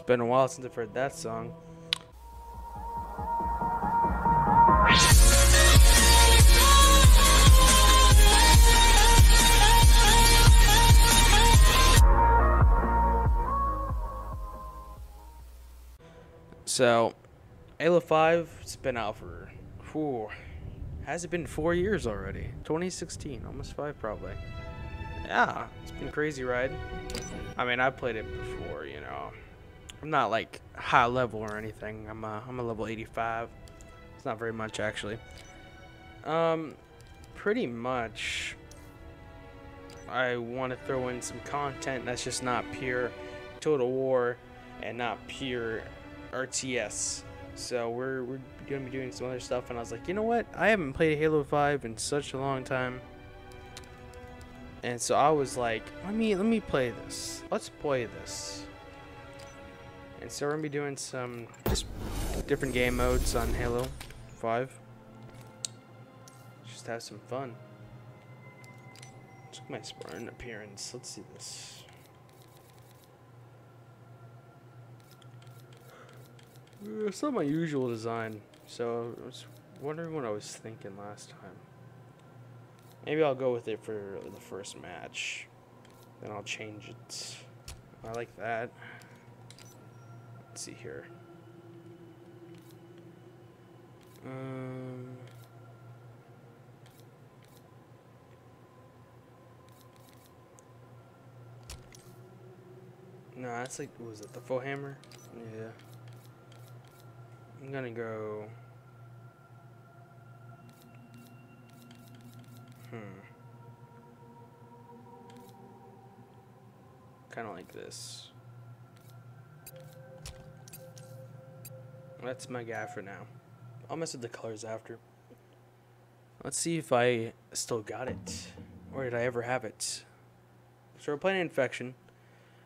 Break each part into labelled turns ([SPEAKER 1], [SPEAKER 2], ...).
[SPEAKER 1] It's been a while since I've heard that song. So, Halo 5, it's been out for, whew, has it been four years already? 2016, almost five probably. Yeah, it's been crazy ride. I mean, I've played it before, you know. I'm not like high level or anything. I'm a, I'm a level 85. It's not very much actually. Um, pretty much. I want to throw in some content that's just not pure Total War and not pure RTS. So we're we're gonna be doing some other stuff, and I was like, you know what? I haven't played Halo 5 in such a long time. And so I was like, let me let me play this. Let's play this. And so we're gonna be doing some just different game modes on Halo 5. Just have some fun. Check my Spartan appearance. Let's see this. It's not my usual design, so I was wondering what I was thinking last time. Maybe I'll go with it for the first match. Then I'll change it. I like that. Let's see here. Um. No, that's like, was it, the full hammer? Yeah. I'm gonna go. Hmm. Kind of like this. That's my guy for now. I'll mess with the colors after. Let's see if I still got it. Or did I ever have it? So we're playing Infection.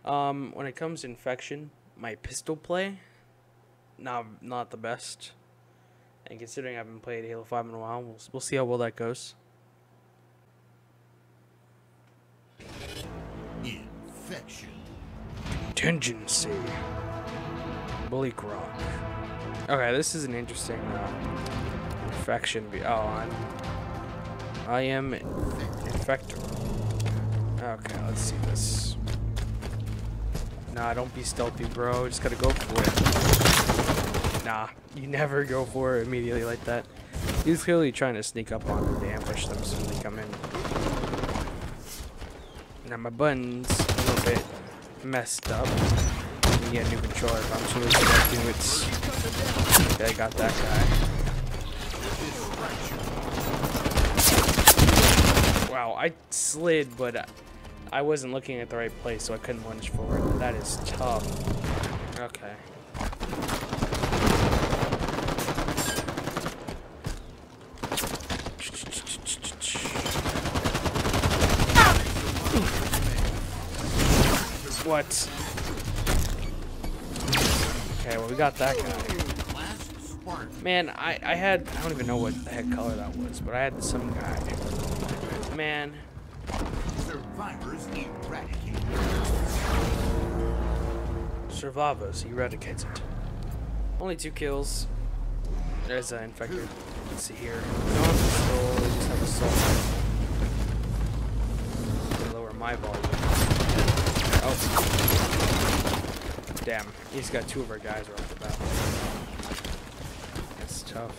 [SPEAKER 1] Um, when it comes to Infection, my pistol play, not not the best. And considering I haven't played Halo 5 in a while, we'll, we'll see how well that goes.
[SPEAKER 2] Infection.
[SPEAKER 1] Contingency. Bleak Rock. Okay, this is an interesting uh, infection. Be- oh, I'm. I am infector. Okay, let's see this. Nah, don't be stealthy, bro. Just gotta go for it. Nah, you never go for it immediately like that. He's clearly trying to sneak up on them to ambush them so they come in. Now my button's a little bit messed up. Me get a new controller, but I'm sure it's. Okay, I got that guy. Wow, I slid, but I wasn't looking at the right place, so I couldn't lunge forward. That is tough. Okay. What? We got that guy. Man, I, I had, I don't even know what the heck color that was, but I had some guy. Man,
[SPEAKER 2] Survivors eradicated.
[SPEAKER 1] Survivors eradicated. Only two kills. There's an infected. Let's see here. Soul, we just have a soul. Lower my volume. Oh. Damn, he's got two of our guys right off the bat. That's tough.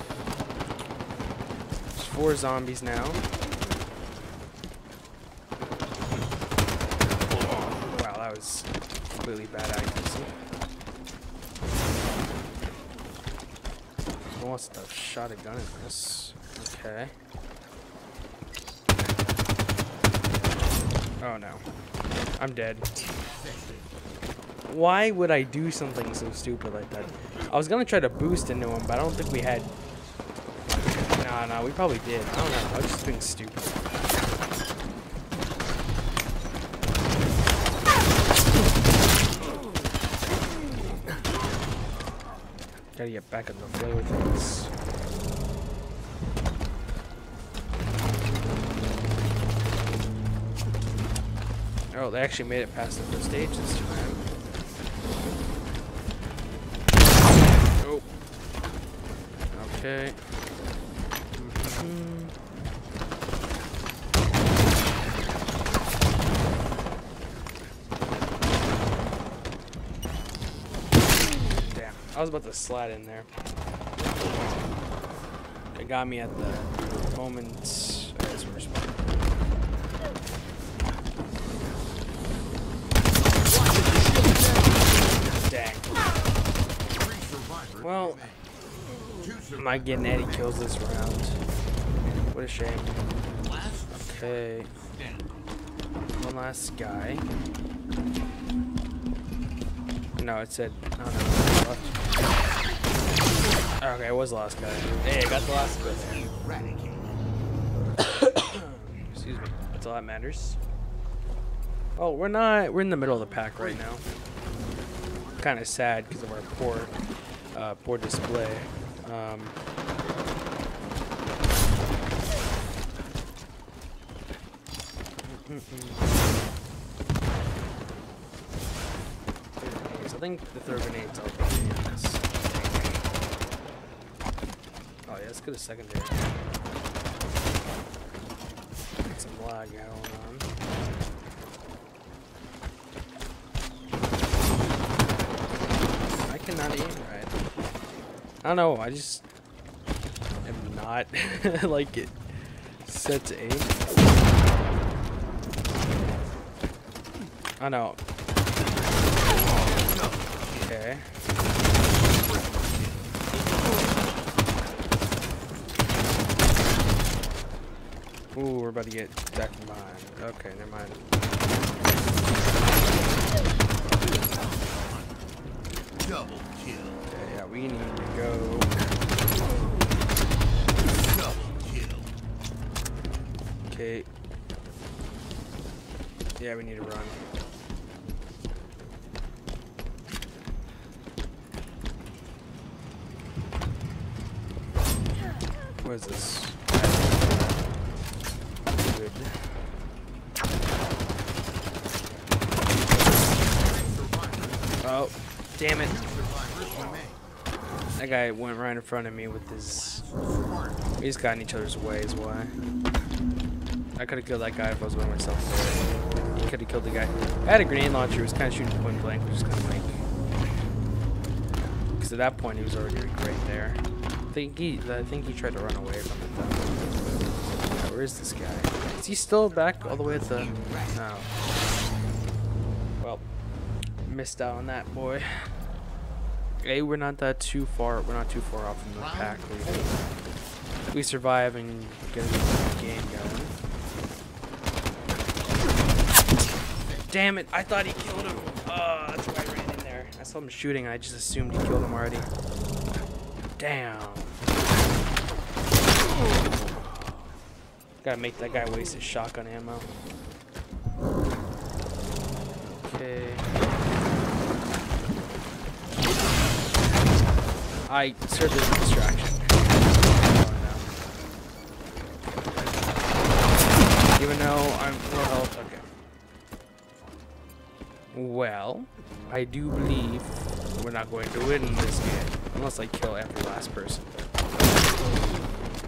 [SPEAKER 1] There's four zombies now. Wow, that was completely bad accuracy. Who wants to shot a gun at this? Okay. Oh no. I'm dead. Why would I do something so stupid like that? I was gonna try to boost into him, but I don't think we had. Nah, nah, we probably did. I don't know. I was just being stupid. Gotta get back in the flow of things. Oh, they actually made it past the first stage this time. Okay. Damn, I was about to slide in there. It got me at the moment. Dang. Well, I'm not getting any kills this round. What a shame. Okay, one last guy. No, it said. Oh no. Okay, it was the last guy. Hey, I got the last guy Excuse me. That's all that matters. Oh, we're not. We're in the middle of the pack right now. Kind of sad because of our poor, uh, poor display. Um. I think the throw grenades are. Oh yeah, let's go to secondary. Get some lag going on. I don't know. I just am not like it set to aim. I know. Okay. Ooh, we're about to get from behind. Okay, never mind.
[SPEAKER 2] Double kill.
[SPEAKER 1] Okay, yeah, we need to go.
[SPEAKER 2] Double kill.
[SPEAKER 1] Okay. Yeah, we need to run. What is this? Good.
[SPEAKER 2] Survivors.
[SPEAKER 1] Oh, damn it. That guy went right in front of me with his. We just got in each other's way, is why. I could have killed that guy if I was by myself. He could have killed the guy. I had a grenade launcher. He was kind of shooting point blank, which is kind of like. Because at that point, he was already right there. I think he, I think he tried to run away from it though. Where is this guy? Is he still back all the way at the? No. Missed out on that boy. Hey, we're not that too far. We're not too far off from the pack. We, we survive and get a game going. Damn it! I thought he killed him. Oh, that's why I ran in there. I saw him shooting. I just assumed he killed him already. Damn. Gotta make that guy waste his shotgun ammo. Okay. I served as a distraction. Even though I'm low health, okay. Well, I do believe we're not going to win this game. Unless I kill every last person.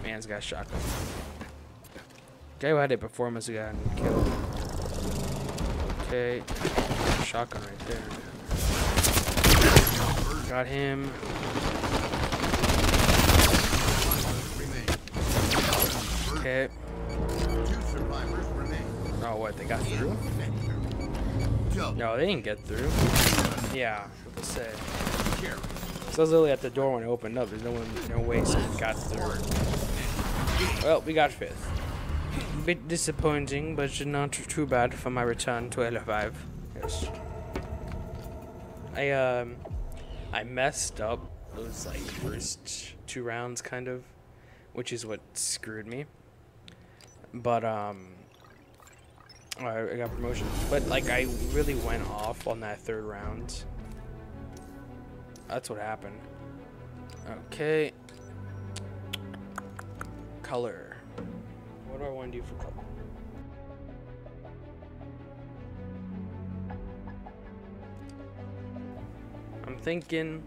[SPEAKER 1] Man's got shotgun. Guy who had it before must have gotten killed. Okay. Shotgun right there. Got him.
[SPEAKER 2] Remain.
[SPEAKER 1] Okay.
[SPEAKER 2] Two survivors remain.
[SPEAKER 1] Oh, what? They got through? No, they didn't get through. Yeah, what to say. So I was literally at the door when it opened up. There's no one, no way someone got through. Well, we got fifth. Bit disappointing, but not too bad for my return to L5. Yes. I um, I messed up those like first two rounds, kind of, which is what screwed me. But um, I got promotion. But like I really went off on that third round. That's what happened. Okay. Color. What do I want to do for color? I'm thinking.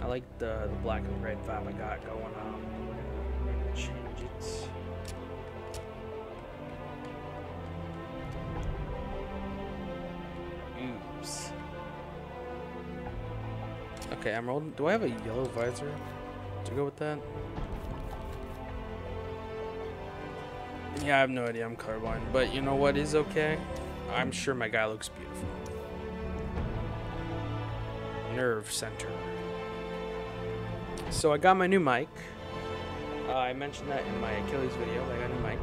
[SPEAKER 1] I like the, the black and red vibe I got going on. Change it. Okay, Emerald. Do I have a yellow visor to go with that? Yeah, I have no idea. I'm colorblind. But you know what is okay? I'm sure my guy looks beautiful. Nerve center. So I got my new mic. Uh, I mentioned that in my Achilles video. I got a new mic.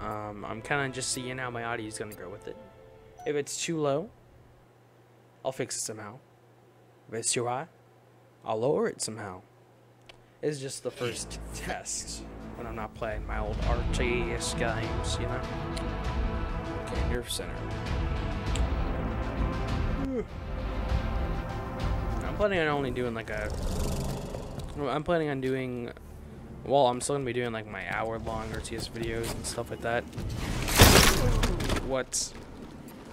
[SPEAKER 1] Um, I'm kind of just seeing how my audio is going to go with it. If it's too low, I'll fix it somehow. High, I'll lower it somehow. It's just the first test when I'm not playing my old RTS games, you know? Okay, nerve center. I'm planning on only doing like a. I'm planning on doing. Well, I'm still gonna be doing like my hour long RTS videos and stuff like that. What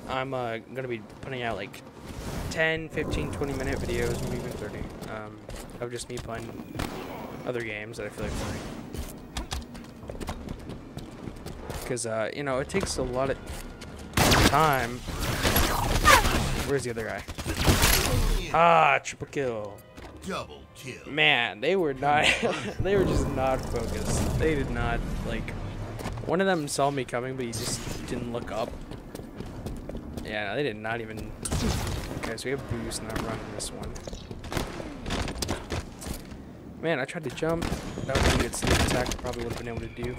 [SPEAKER 1] I'm uh, gonna be putting out like 10, 15, 20 minute videos, maybe even 30, um, of just me playing other games that I feel like playing. Because, uh, you know, it takes a lot of time. Where's the other guy? Ah, triple kill.
[SPEAKER 2] Double kill.
[SPEAKER 1] Man, they were not, they were just not focused. They did not, like, one of them saw me coming, but he just didn't look up. Yeah, they did not even, okay, so we have boost and I'm running this one. Man, I tried to jump. That would be a good sneak attack. Probably would have been able to do.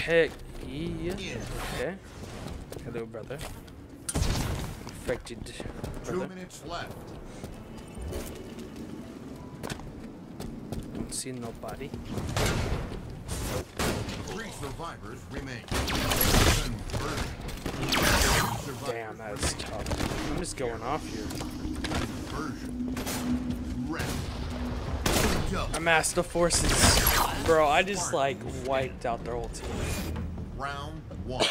[SPEAKER 1] Heck, yeah. Okay. Hello, brother. Infected
[SPEAKER 2] Two minutes left.
[SPEAKER 1] Don't see nobody.
[SPEAKER 2] Three survivors remain. Conversion. Three survivors
[SPEAKER 1] Damn, that's tough. I'm just going off here.
[SPEAKER 2] Conversion. Rest. Double.
[SPEAKER 1] I'm the forces. Bro, I just like wiped out their whole team.
[SPEAKER 2] Round one.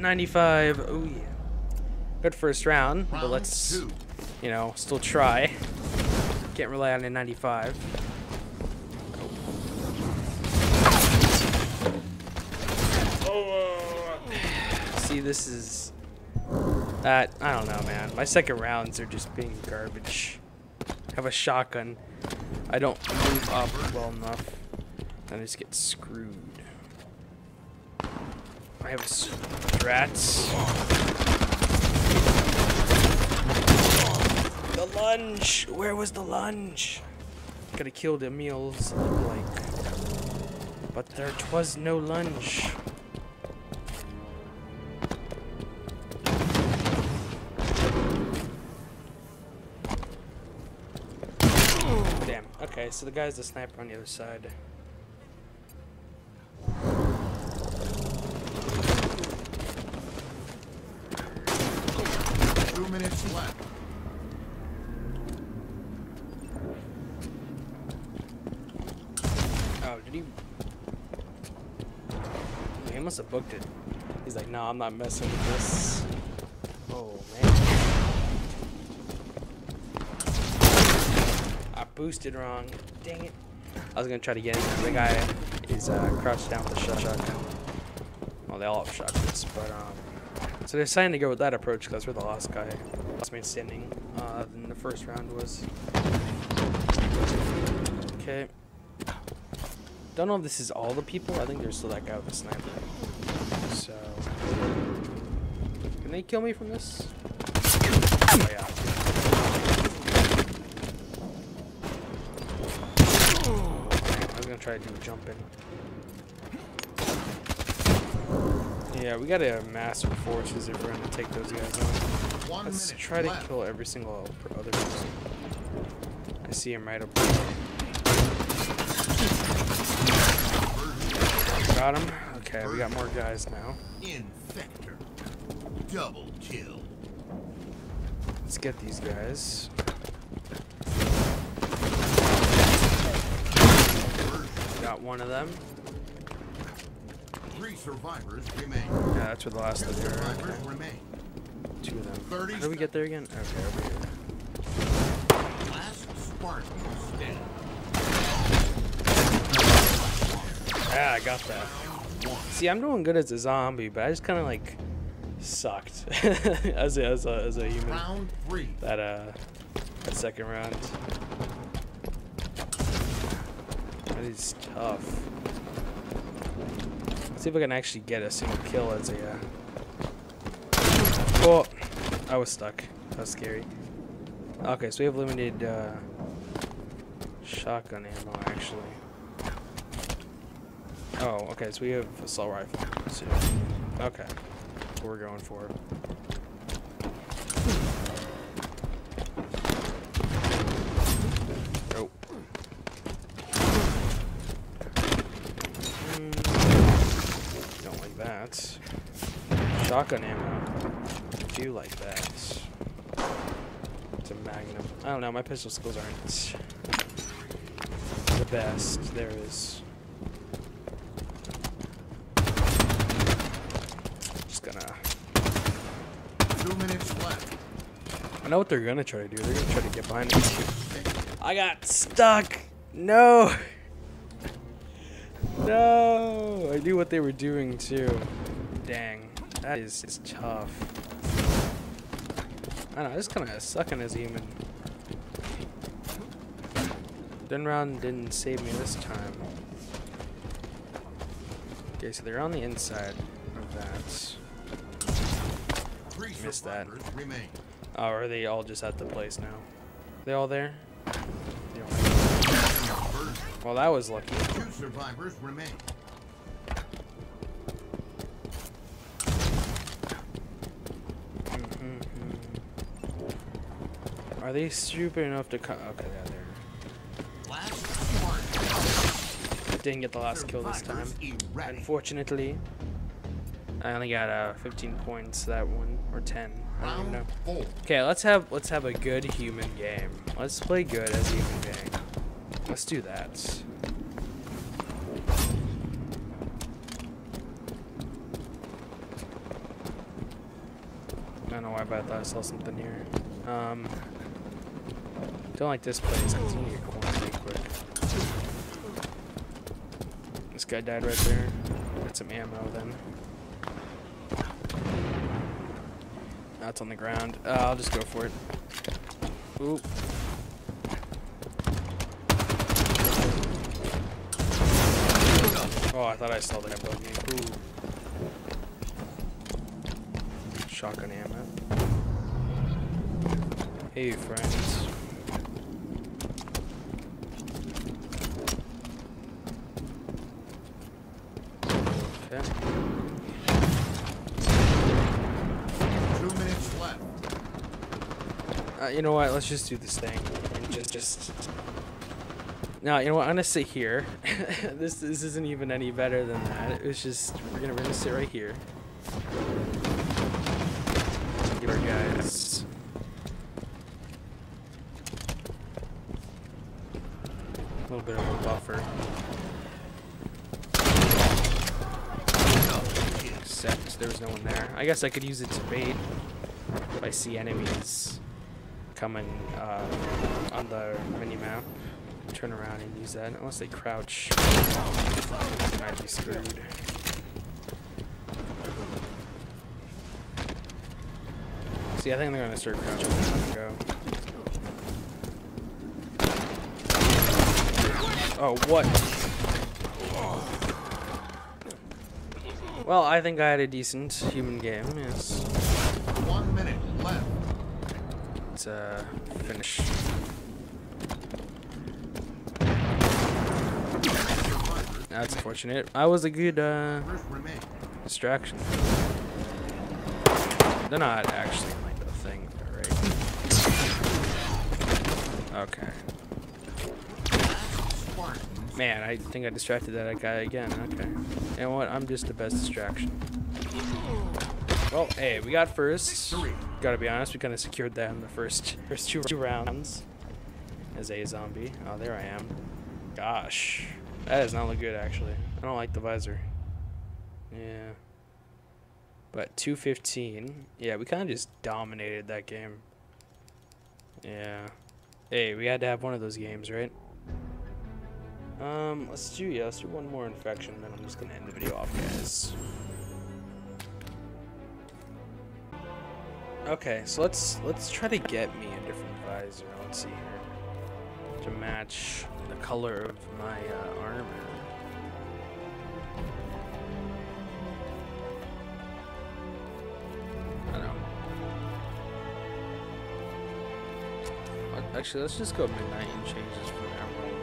[SPEAKER 1] 95. Oh yeah. Good first round, but let's you know still try. Can't rely on a 95. This is that I don't know, man. My second rounds are just being garbage. I have a shotgun. I don't move up well enough. I just get screwed. I have strats. The lunge! Where was the lunge? Have killed Emil's look like. But there was no lunge. So the guy's the sniper on the other side.
[SPEAKER 2] Two minutes left.
[SPEAKER 1] Oh, did he? He must have booked it. He's like, no, I'm not messing with this. Oh man. I boosted wrong. Dang it. I was gonna try to get him. The guy is uh, crouched down with a shot shotgun. Well, they all have shotguns, but um. So they decided to go with that approach because we're the last guy, last man standing. Uh, the first round was. Okay. Don't know if this is all the people. I think there's still that guy with the sniper. So, can they kill me from this? Oh yeah. Gonna try to do a jump in. Yeah, we gotta master forces if we're gonna take those guys on.
[SPEAKER 2] One
[SPEAKER 1] Let's try to kill every single other person. I see him right up there. Got him. Okay, we got more guys now.
[SPEAKER 2] Infector. Double kill.
[SPEAKER 1] Let's get these guys. one of them.
[SPEAKER 2] Three survivors remain.
[SPEAKER 1] Yeah, that's where the last of are. Okay.
[SPEAKER 2] Remain.
[SPEAKER 1] Two of them.
[SPEAKER 2] 30
[SPEAKER 1] How do we get there again? Okay, over here. Last Spartan. Yeah, I got that. See, I'm doing good as a zombie, but I just kind of like sucked as a, as a as a human.
[SPEAKER 2] Round three.
[SPEAKER 1] That uh, that second round. Is tough. Let's see if I can actually get a single kill as a. Uh... Oh, I was stuck. That was scary. Okay, so we have limited uh, shotgun ammo actually. Oh, okay, so we have assault rifle. So, okay, what we're going for. That. Shotgun ammo. I do like that. It's a magnum. I don't know, my pistol skills aren't the best there is. Just gonna.
[SPEAKER 2] Two minutes left.
[SPEAKER 1] I know what they're gonna try to do. They're gonna try to get behind me. I got stuck. No. No. I knew what they were doing too. Dang. That is, is tough. I don't know. This kind of sucking as a human. Dun round didn't save me this time. Okay, so they're on the inside of that. Missed that. Oh, are they all just at the place now? They all there? They all-
[SPEAKER 2] First,
[SPEAKER 1] Well, that was lucky.
[SPEAKER 2] two survivors remain.
[SPEAKER 1] Are they stupid enough to cut? Okay, yeah,
[SPEAKER 2] spark.
[SPEAKER 1] Didn't get the last kill this time. Unfortunately, I only got uh 15 points that one or 10. I don't even know. Okay, let's have let's have a good human game. Let's play good as a human being. Let's do that. I don't know why, but I thought I saw something here. Um, don't like this place you need to cornered quick. This guy died right there. Got some ammo then. That's on the ground. Uh, I'll just go for it. Oop. Oh, I thought I saw that buggy. Ooh. Shotgun ammo. Hey, friends. Okay.
[SPEAKER 2] Two minutes left.
[SPEAKER 1] Uh, you know what? Let's just do this thing. And just, just. No, you know what? I'm gonna sit here. this, this isn't even any better than that. It was just we're gonna, we're gonna sit right here. Our guys. A little bit of a buffer. Except there was no one there. I guess I could use it to bait if I see enemies coming uh, on the mini map. Turn around and use that. Unless they crouch, might be screwed. See, I think they're gonna start crouching go. Oh, what? Well, I think I had a decent human game. Yes.
[SPEAKER 2] One minute left.
[SPEAKER 1] Uh, finish. That's unfortunate. I was a good uh, distraction. They're not actually like the thing, right? Okay. Man, I think I distracted that guy again. Okay. You know what? I'm just the best distraction. Well, hey, we got first. Gotta be honest, we kind of secured that in the first first two, two rounds. As a zombie. Oh, there I am. Gosh, that does not look good actually. I don't like the visor. Yeah. But 215. Yeah, we kind of just dominated that game. Yeah. Hey, we had to have one of those games, right? Um, let's do yeah, let's do one more infection, then I'm just gonna end the video off, guys. Okay, so let's let's try to get me a different visor. Let's see here to match the color of my uh, armor. I know. Actually, let's just go midnight and change this from emerald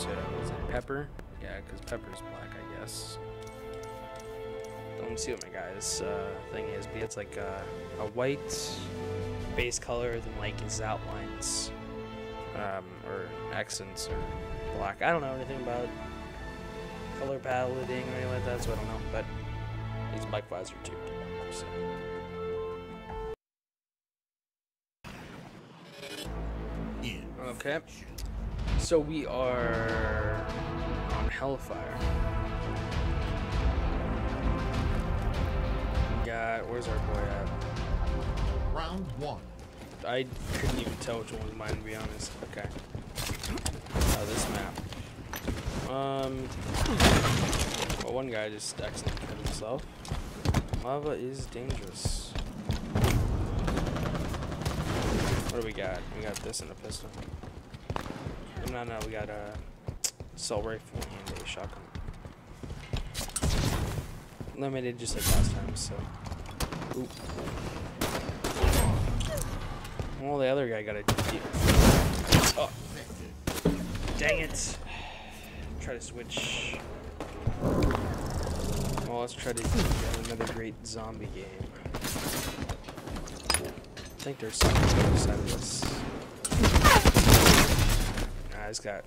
[SPEAKER 1] to it pepper? Yeah, because pepper's black, I guess. Don't see what my guy's uh, thing is, but it's like a, a white base color, then like his outlines um, or accents or black. I don't know anything about color paleting or anything like that, so I don't know. But he's black visor too. So. Okay. So we are on Hellfire. Where's our boy at?
[SPEAKER 2] Round one.
[SPEAKER 1] I couldn't even tell which one was mine to be honest. Okay. Oh, this map. Um. Well, one guy just accidentally killed himself. Lava is dangerous. What do we got? We got this and a pistol. No, no, we got a assault rifle and a shotgun. Limited just like last time, so. Oop. Well, the other guy got a. Oh, dang it! Try to switch. Well, let's try to get another great zombie game. I think there's something on the other side of this. Nah, it's got.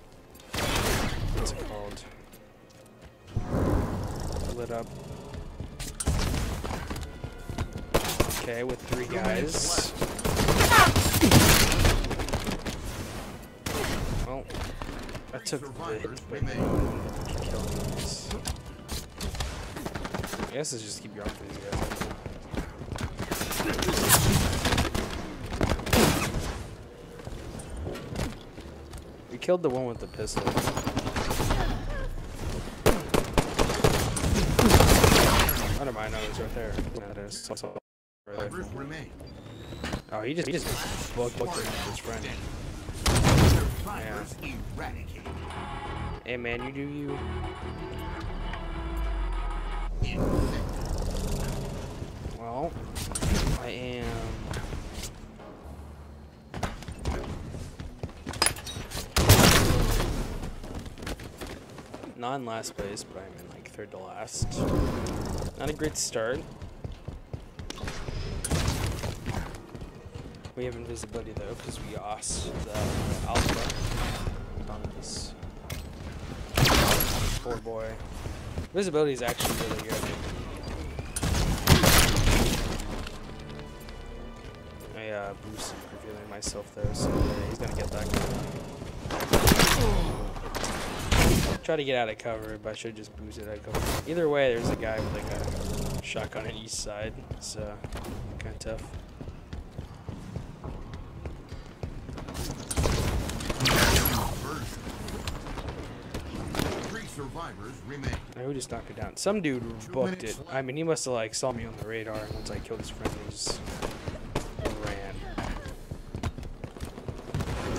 [SPEAKER 1] What's it called? Lit up. Okay, with three guys. Well, I took the hit, but
[SPEAKER 2] remain.
[SPEAKER 1] kill these. I guess let's just keep going for these guys. We killed the one with the pistol. I don't mind, no, it's right there. No, it is. It's also right there.
[SPEAKER 2] Survivors remain.
[SPEAKER 1] Oh, he just he just booked booked his friend.
[SPEAKER 2] Eradicated.
[SPEAKER 1] Hey man, you do you. Well, I am. Not in last place, but I'm in like third to last. Not a great start. We have invisibility though, because we lost the alpha on this poor boy. Visibility is actually really good. I uh, boosted revealing myself there, so yeah, he's gonna get that guy. Try to get out of cover, but I should just boost it out of cover. Either way, there's a guy with like a shotgun on each side. Uh, kind of tough.
[SPEAKER 2] Survivors remain.
[SPEAKER 1] Now, who just knocked it down? Some dude
[SPEAKER 2] Two
[SPEAKER 1] booked it.
[SPEAKER 2] left.
[SPEAKER 1] I mean, he must have like saw me on the radar once I killed his friend, he just ran.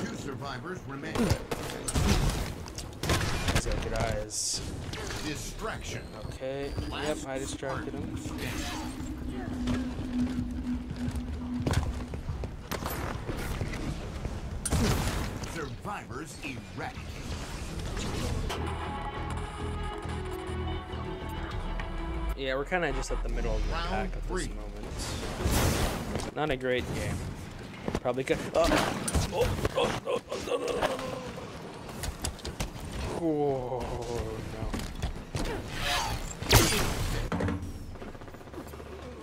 [SPEAKER 2] Two survivors remain.
[SPEAKER 1] He's got good eyes.
[SPEAKER 2] Distraction.
[SPEAKER 1] Okay. Yep, I distracted him.
[SPEAKER 2] Survivors eradicated.
[SPEAKER 1] Yeah, we're kind of just at the middle of the
[SPEAKER 2] Round
[SPEAKER 1] pack at this
[SPEAKER 2] three.
[SPEAKER 1] moment. Not a great game. Probably could. Oh. Oh, oh, oh, oh, no, no, no, no. Oh, no.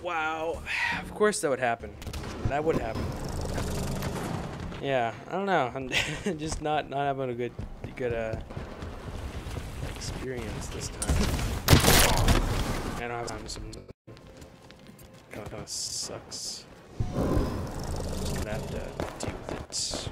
[SPEAKER 1] Wow. Of course that would happen. That would happen. Yeah, I don't know. I'm just not not having a good good uh experience this time. I don't have time to Kind of oh, sucks. Gonna have to deal with it.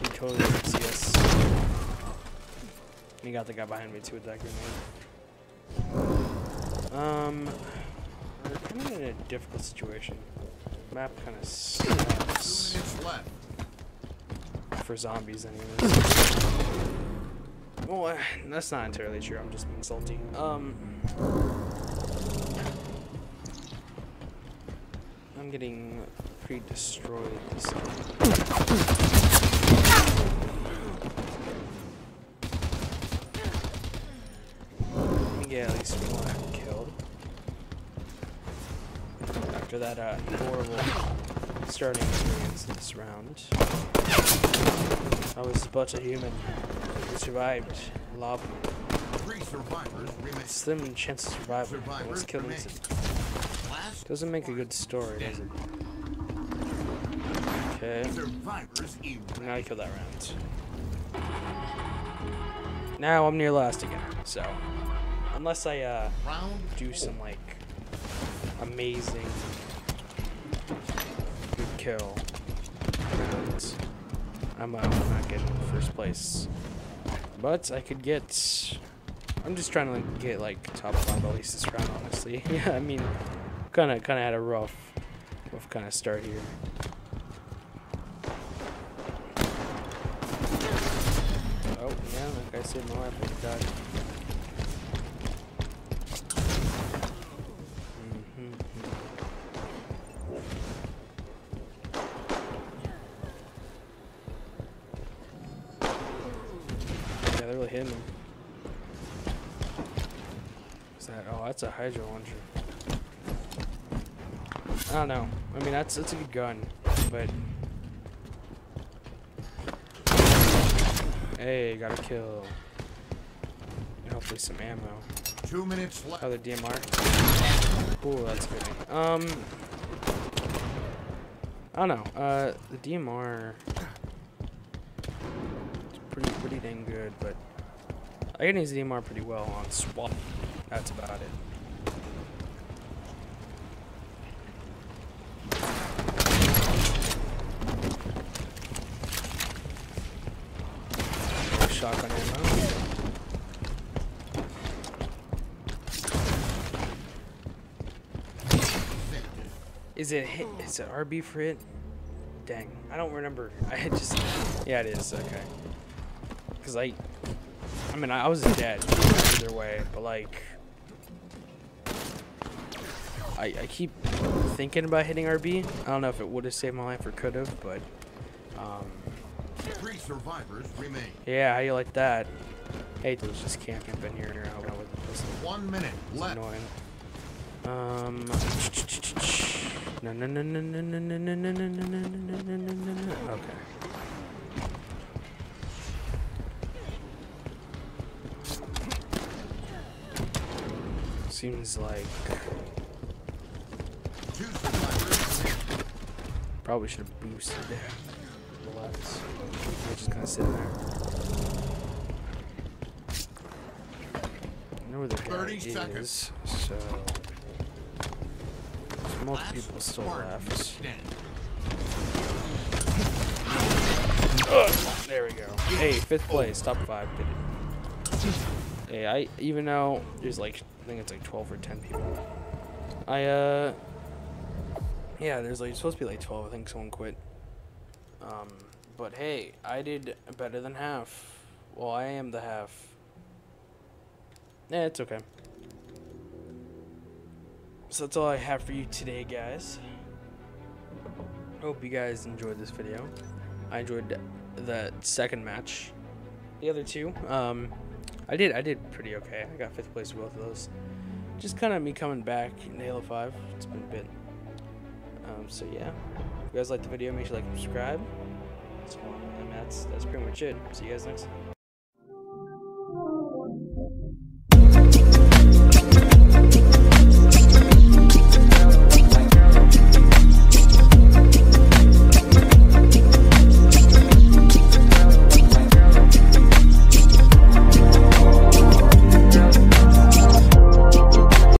[SPEAKER 1] He totally see us. He got the guy behind me too with that grenade. Um, we're kind of in a difficult situation. Map kind of
[SPEAKER 2] Two
[SPEAKER 1] sucks
[SPEAKER 2] minutes left.
[SPEAKER 1] for zombies, anyways. Well, uh, that's not entirely true. I'm just being salty. Um, I'm getting pretty destroyed. After that uh, horrible starting experience this round. I was but a human who survived lava.
[SPEAKER 2] Three survivors remain.
[SPEAKER 1] Slim chance of survival. Was killed Doesn't make a good story, does it? Okay. Now I kill that round. Now I'm near last again. So, unless I uh, do some like amazing good kill rounds, I'm, uh, not getting first place. But I could get. I'm just trying to like, get like top five at least this round, honestly. yeah, I mean, kind of kind of had a rough, rough kind of start here. Oh yeah, like I saved my life, I died. That? That's a Hydra launcher. I don't know. I mean, that's that's a good gun, but hey, got a kill. And hopefully some ammo.
[SPEAKER 2] two minutes left.
[SPEAKER 1] Other DMR. Cool, that's good. Um, I don't know. Uh, the DMR is pretty pretty dang good, but I can use the DMR pretty well on swap. That's about it. Shotgun ammo. Is it hit? Is it RB for it? Dang, I don't remember. I just, yeah, it is. Okay. Cause I, I mean, I was dead either way, but like, I I keep thinking about hitting RB. I don't know if it would have saved my life or could have, but, um,
[SPEAKER 2] Three survivors remain.
[SPEAKER 1] yeah, how you like that? Hey, was just camping up in here. I don't this.
[SPEAKER 2] One minute left.
[SPEAKER 1] annoying. Um. No, no, no, no, no, no, no, no, no, no, no, no, no, no, no, no, no. Okay. Seems like probably should have boosted the left. I'm just of sitting there. I know where the guy
[SPEAKER 2] 30
[SPEAKER 1] is,
[SPEAKER 2] seconds.
[SPEAKER 1] so multiple
[SPEAKER 2] Last
[SPEAKER 1] people still left.
[SPEAKER 2] standing.
[SPEAKER 1] There we go. Hey, fifth place, top five, did it. Hey, I even though there's like I think it's like 12 or 10 people. I uh yeah, there's like supposed to be like 12. I think someone quit. Um, but hey, I did better than half. Well, I am the half. Yeah, it's okay. So that's all I have for you today, guys. Hope you guys enjoyed this video. I enjoyed the second match. The other two, um, I did I did pretty okay. I got fifth place in both of those. Just kind of me coming back in Halo 5. It's been a bit. Um, so yeah, if you guys like the video, make sure to like and subscribe. So, mean, that's that's pretty much it. See you guys next time.